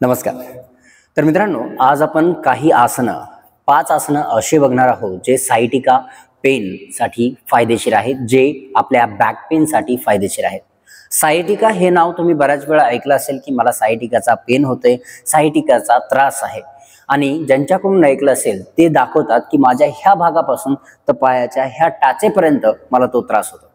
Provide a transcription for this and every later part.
नमस्कार. तर मित्रांनो आज आपण काही आसनं पाच आसनं असे बघणार आहोत जे सायटिका पेनसाठी फायदेशीर आहेत जे आपल्या बॅक पेनसाठी फायदेशीर आहेत. सायटिका हे नाव तुम्ही बऱ्याच वेळा ऐकलं असेल की मला सायटिकाचा पेन होतोय सायटिकाचा त्रास आहे. आणि ज्यांच्याकडून ऐकलं असेल ते दाखवतात की माझ्या ह्या भागापासून तर पायाच्या ह्या टाचेपर्यंत मला तो त्रास होतो.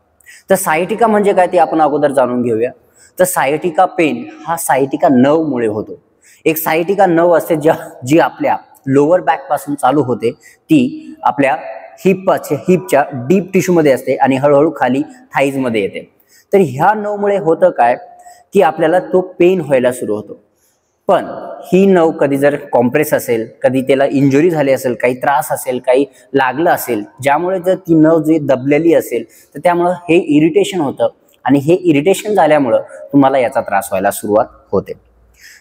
तर सायटिका म्हणजे काय ते आपण अगोदर जाणून घेऊया. तर सायटिका पेन हा सायटिका नवमुळे होतो. एक सायटिका नव असते ज्या जी आपल्या लोअर बॅकपासून चालू होते ती आपल्या हिपच्या हिपच्या डीप टिश्यूमध्ये असते आणि हळूहळू खाली थाईजमध्ये येते. तर ह्या नवमुळे होतं काय की आपल्याला तो पेन व्हायला सुरू होतो. पण ही नव कधी जर कॉम्प्रेस असेल कधी त्याला इंजुरी झाली असेल काही त्रास असेल काही लागलं असेल ज्यामुळे जर ती नव जी दबलेली असेल तर त्यामुळं हे इरिटेशन होतं. आणि हे इरिटेशन झाल्यामुळं तुम्हाला याचा त्रास व्हायला सुरुवात होते.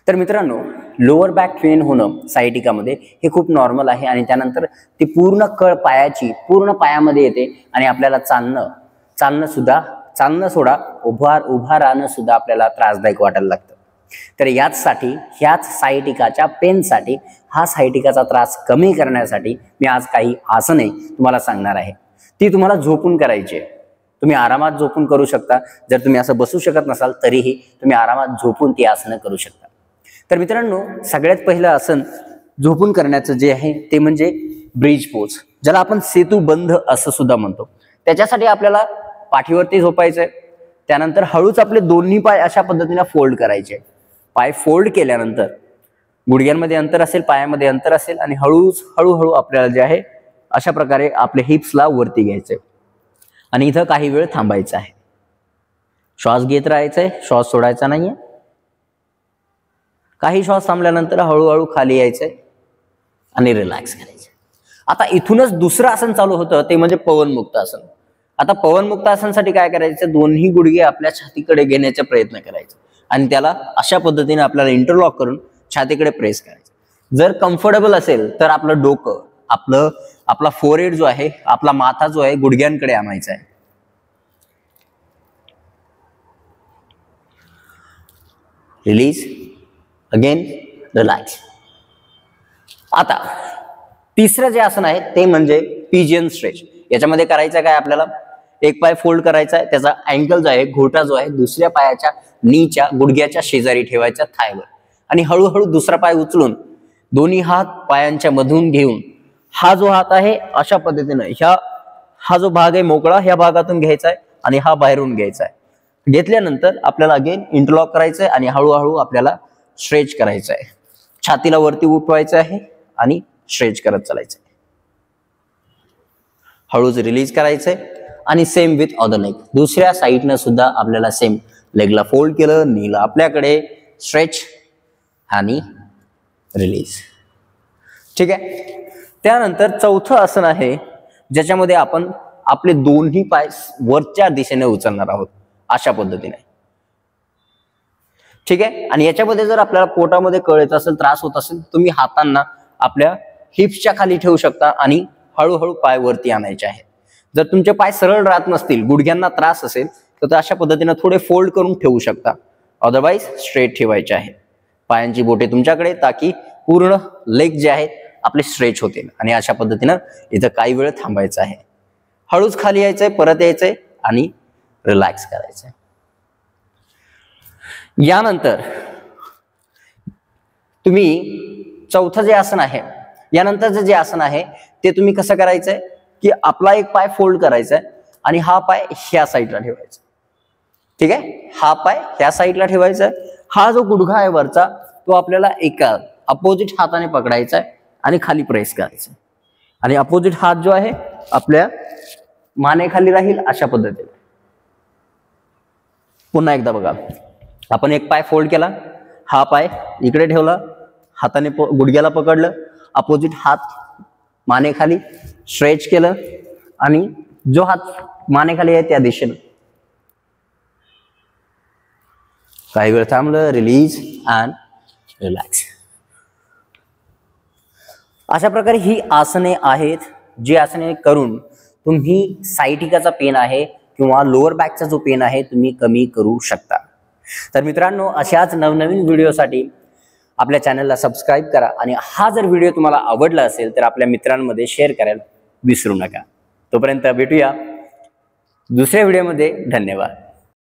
तर मित्रांनो लोअर बॅक पेन होणं सायटिकामध्ये हे खूप नॉर्मल आहे आणि त्यानंतर ती पूर्ण कळ पायाची पूर्ण पायामध्ये येते आणि आपल्याला चालणं चालणं सुद्धा चालणं सोडा उभा उभा राहणं सुद्धा आपल्याला त्रासदायक वाटायला लागतं. तर याचसाठी ह्याच सायटिकाच्या पेनसाठी हा सायटिकाचा त्रास कमी करण्यासाठी मी आज काही आसने तुम्हाला सांगणार आहे. ती तुम्हाला झोपून करायची आहे. तुम्ही आरामात झोपून करू शकता. जर तुम्ही असं बसू शकत नसाल तरीही तुम्ही आरामात झोपून ती आसनं करू शकता. तर मित्रांनो सगळ्यात पहिलं आसन झोपून करण्याचं जे आहे ते म्हणजे ब्रिज पोच ज्याला आपण सेतू बंध असं सुद्धा म्हणतो. त्याच्यासाठी आपल्याला पाठीवरती झोपायचंय त्यानंतर हळूच आपले दोन्ही पाय अशा पद्धतीने फोल्ड करायचे. पाय फोल्ड केल्यानंतर गुडघ्यांमध्ये अंतर असेल पायामध्ये अंतर असेल आणि हळूच हळूहळू आपल्याला जे आहे अशा प्रकारे आपले हिप्सला वरती घ्यायचे आणि इथं काही वेळ थांबायचं आहे. श्वास घेत राहायचंय श्वास सोडायचा नाहीये. काही श्वास थांबल्यानंतर हळूहळू खाली यायचंय आणि रिलॅक्स करायचं. आता इथूनच दुसरं आसन चालू होतं ते म्हणजे पवनमुक्त आसन. आता पवनमुक्त आसनसाठी काय करायचं? दोन्ही गुडघे आपल्या छातीकडे घेण्याचा प्रयत्न करायचा. आणि त्याला अशा पद्धतीने आपल्याला इंटरलॉक करून छातीकडे प्रेस करायचं. जर कम्फर्टेबल असेल तर आपलं डोकं आपलं आपला फोरहेड जो आहे आपला माथा जो आहे गुडघ्यांकडे आणायचा आहे. रिलीज अगेन रिलॅक्स आता तिसरं जे आसन आहे ते म्हणजे पिजियन स्ट्रेच याच्यामध्ये करायचं काय आपल्याला? एक पाय फोल्ड करायचा आहे त्याचा अँकल जो आहे घोटा जो आहे दुसऱ्या पायाच्या नीच्या गुडघ्याच्या शेजारी ठेवायचा थायवर. आणि हळूहळू दुसरा पाय उचलून दोन्ही हात पायांच्या मधून घेऊन हा जो हात आहे अशा पद्धतीनं ह्या हा जो भाग आहे मोकळा ह्या भागातून घ्यायचा आहे आणि हा बाहेरून घ्यायचा आहे. घेतल्यानंतर आपल्याला अगेन इंटरलॉक करायचं आहे आणि हळूहळू आपल्याला स्ट्रेच करायचं आहे. छातीला वरती उठवायचं आहे आणि स्ट्रेच करत चालायचं आहे. हळूच रिलीज करायचंय आणि सेम विथ अदर लेग दुसऱ्या साईडनं सुद्धा आपल्याला सेम लेगला फोल्ड केलं नीला आपल्याकडे स्ट्रेच आणि रिलीज ठीक आहे? त्यानंतर चौथं आसन आहे ज्याच्यामध्ये आपण आपले दोन्ही पाय वरच्या दिशेने उचलणार आहोत अशा पद्धतीने. ठीक आहे? आणि याच्यामध्ये जर आपल्याला पोटामध्ये कळत असेल त्रास होत असेल तुम्ही हातांना आपल्या हिप्सच्या खाली ठेवू शकता आणि हळूहळू पाय वरती आणायचे आहे जर तुमचे पाय सरळ राहत नसतील गुडघ्यांना त्रास असेल तर अशा पद्धतीने थोडे फोल्ड करून ठेवू शकता. अदरवाईज स्ट्रेट ठेवायचे आहे पायांची बोटे तुमच्याकडे ताकी पूर्ण लेग जे आहेत आपले स्ट्रेच होतील. आणि अशा पद्धतीनं इथं काही वेळ थांबायचं आहे. हळूच खाली यायचंय परत यायचंय आणि रिलॅक्स करायचंय. यानंतर तुम्ही चौथं जे आसन आहे यानंतरचं जे आसन आहे ते तुम्ही कसं करायचंय? की आपला एक पाय फोल्ड करायचा आहे आणि हा पाय ह्या साईडला ठेवायचा. ठीक आहे? हा पाय ह्या साईडला ठेवायचा. आहे हा जो गुडघा आहे वरचा तो आपल्याला एका अपोजिट हाताने पकडायचा आहे आणि खाली प्रेस करायचा आणि अपोजिट हात जो आहे आपल्या मानेखाली राहील अशा पद्धतीने. पुन्हा एकदा बघा. आपण एक पाय फोल्ड केला हा पाय इकडे ठेवला हाताने गुडघ्याला पकडलं अपोजिट हात मानेखाली स्ट्रेच केलं आणि जो हात मानेखाली आहे त्या दिशेनं. काही वेळ थांबलं रिलीज अँड रिलॅक्स अशा प्रकारे ही आसने आहेत जी आसने करून तुम्ही सायटिकाचा पेन आहे किंवा लोअर बॅकचा जो पेन आहे तुम्ही कमी करू शकता. तर मित्रांनो अशाच नवनवीन व्हिडिओसाठी आपल्या चॅनलला सबस्क्राईब करा आणि हा जर व्हिडिओ तुम्हाला आवडला असेल तर आपल्या मित्रांमध्ये शेअर करायला विसरू नका. तोपर्यंत भेटूया दुसऱ्या व्हिडिओमध्ये. धन्यवाद.